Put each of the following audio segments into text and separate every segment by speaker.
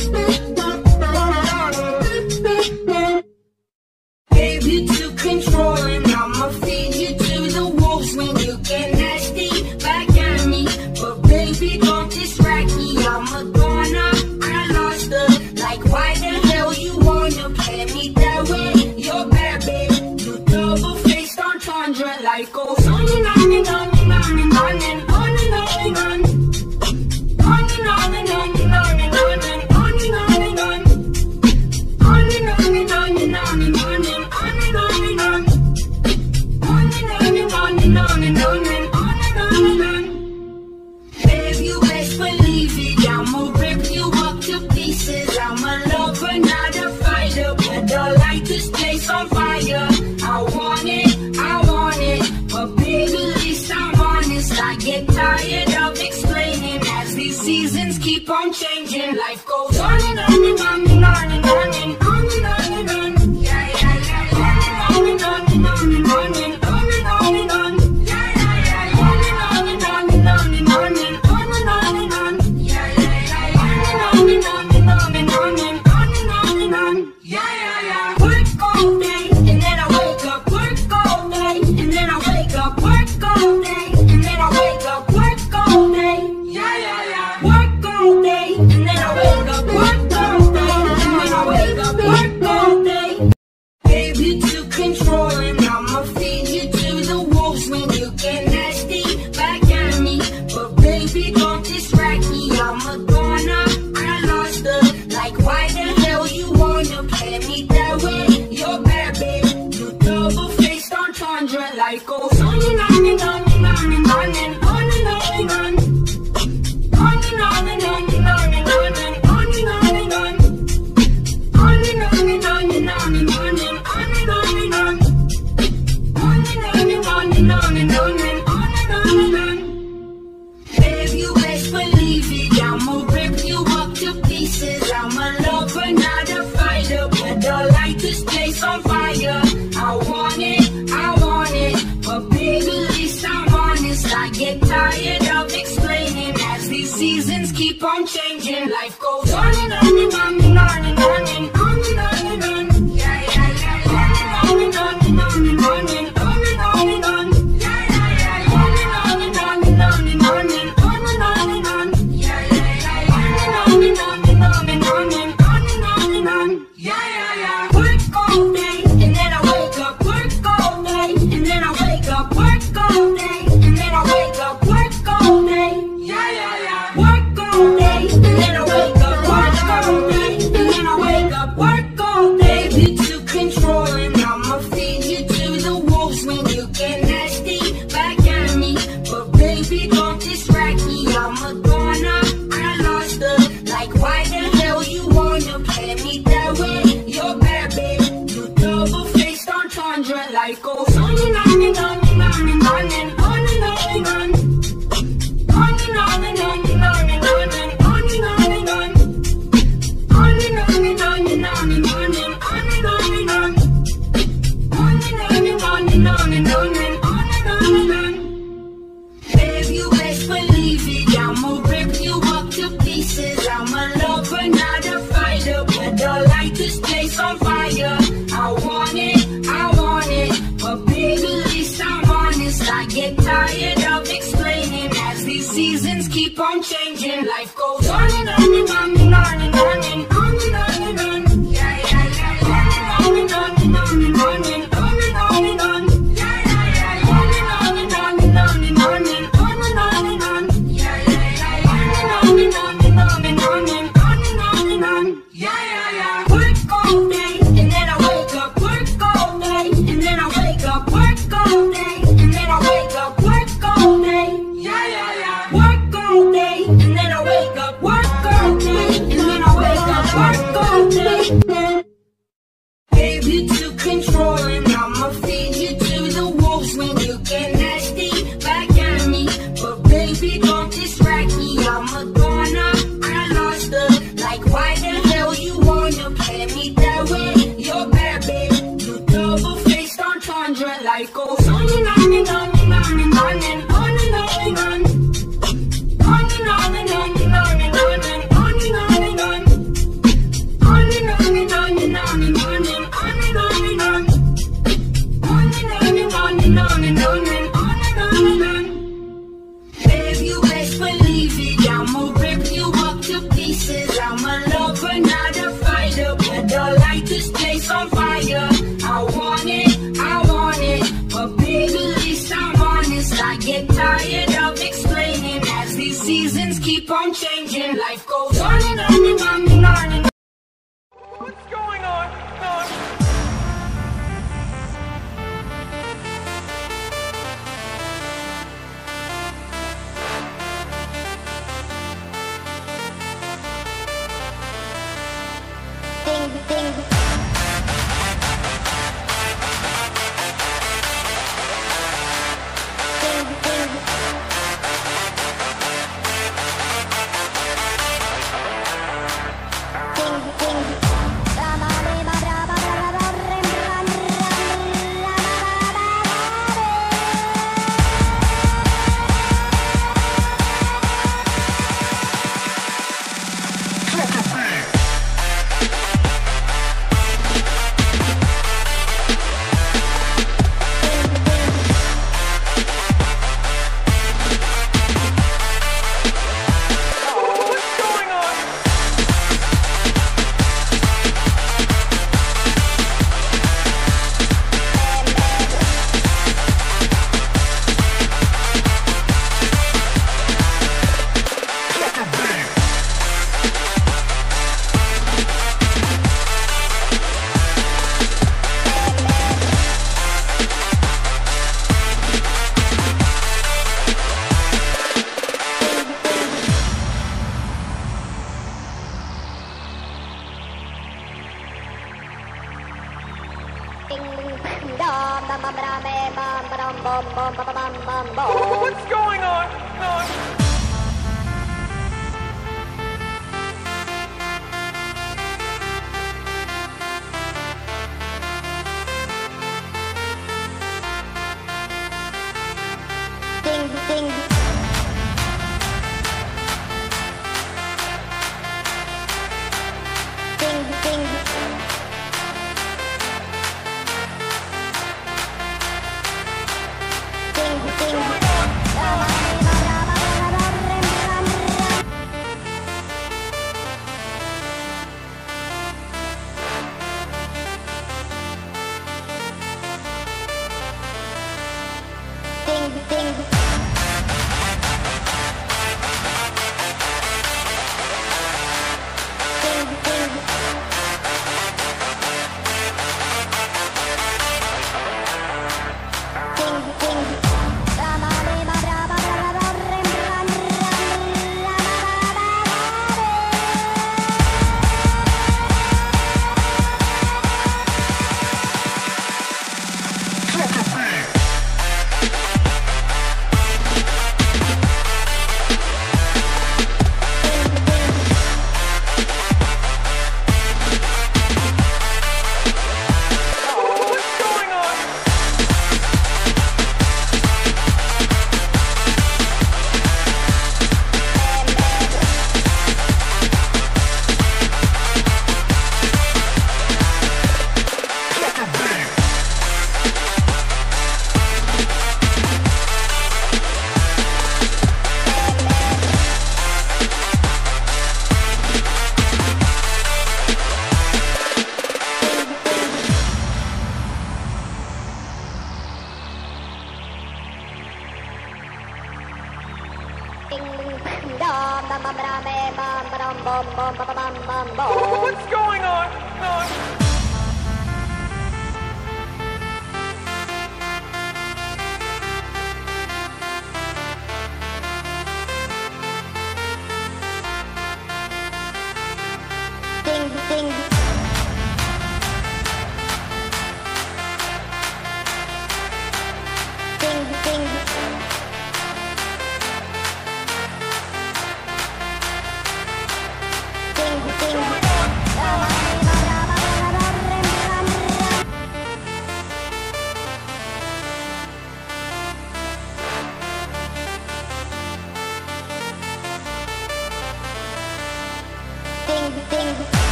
Speaker 1: Gave believe it.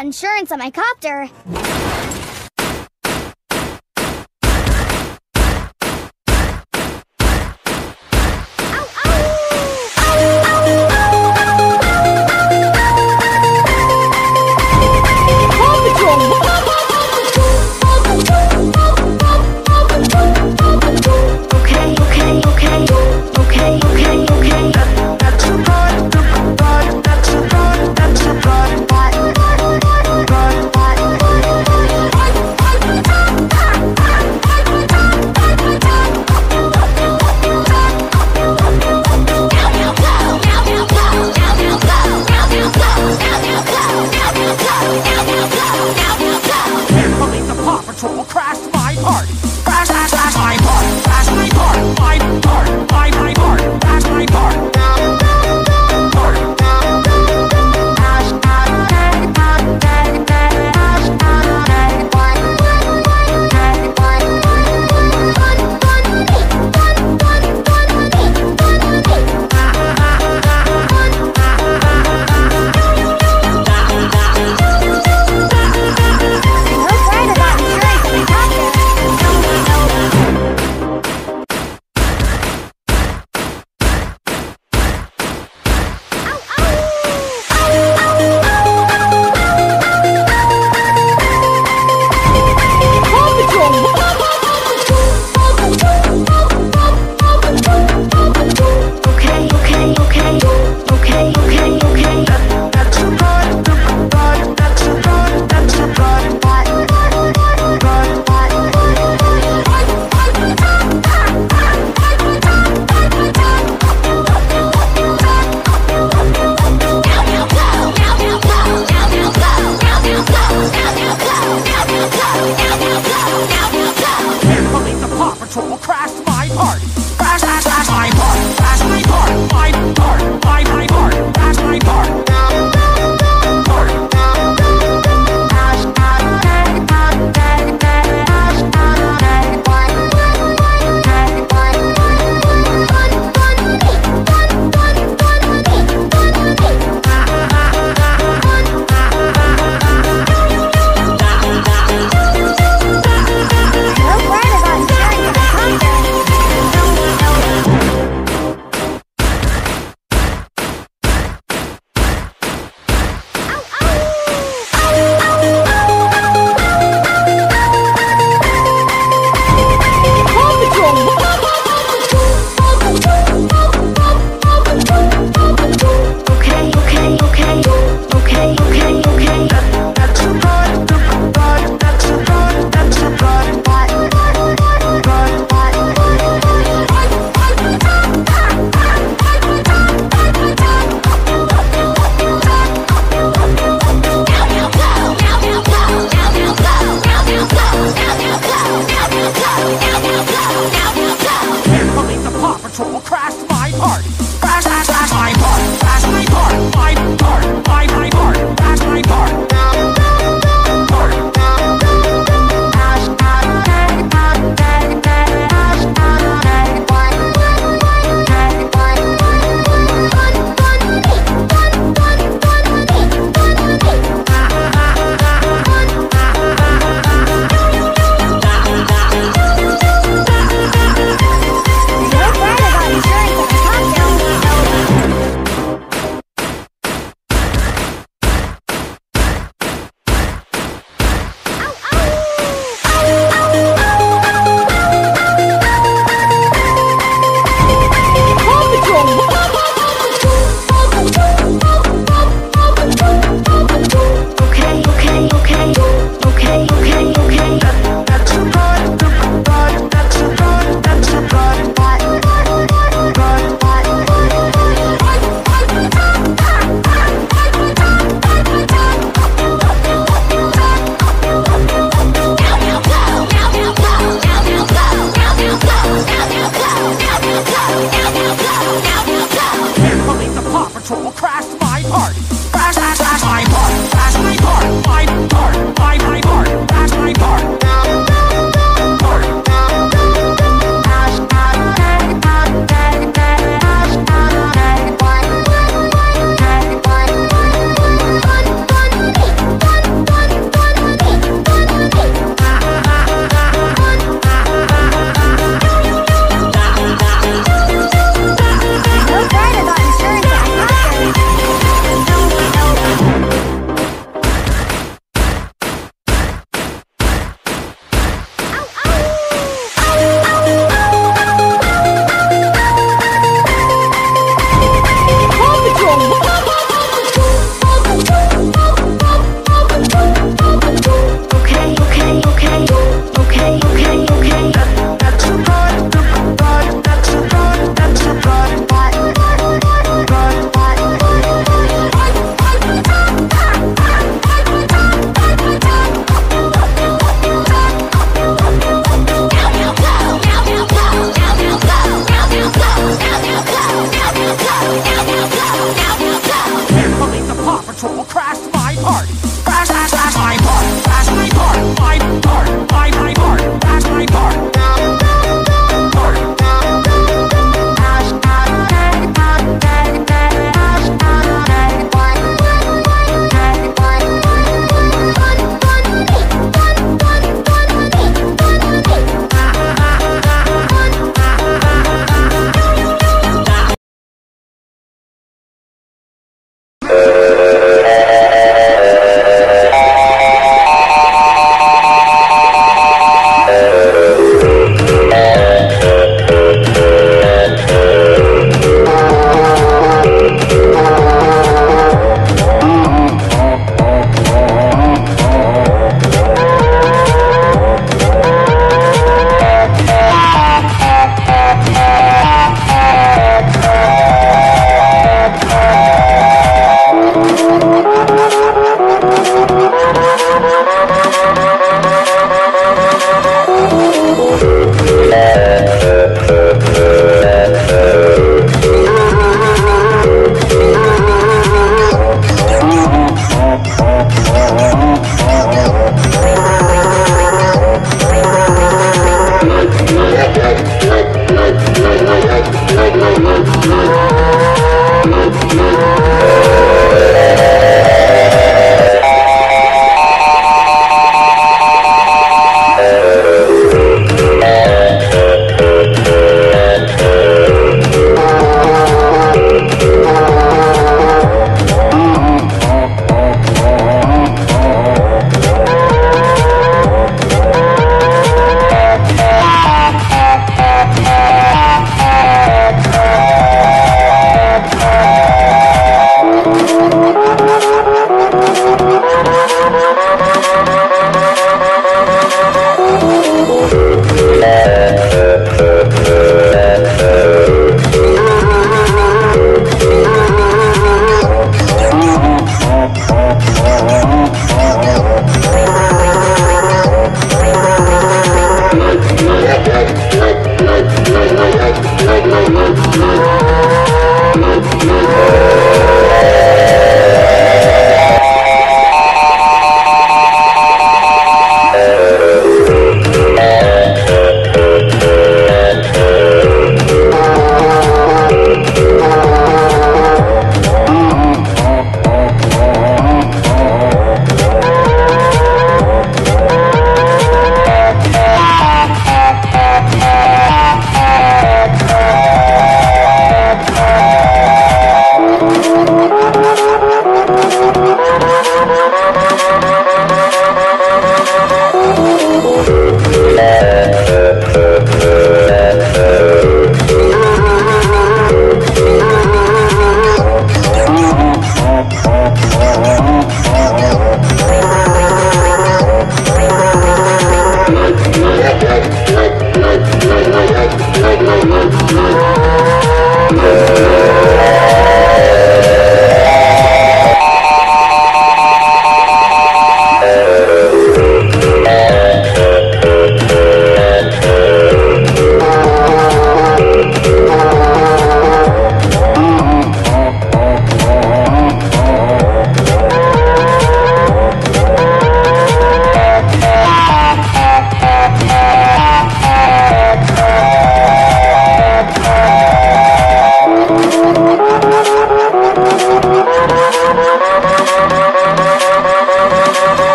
Speaker 1: Got insurance on my copter.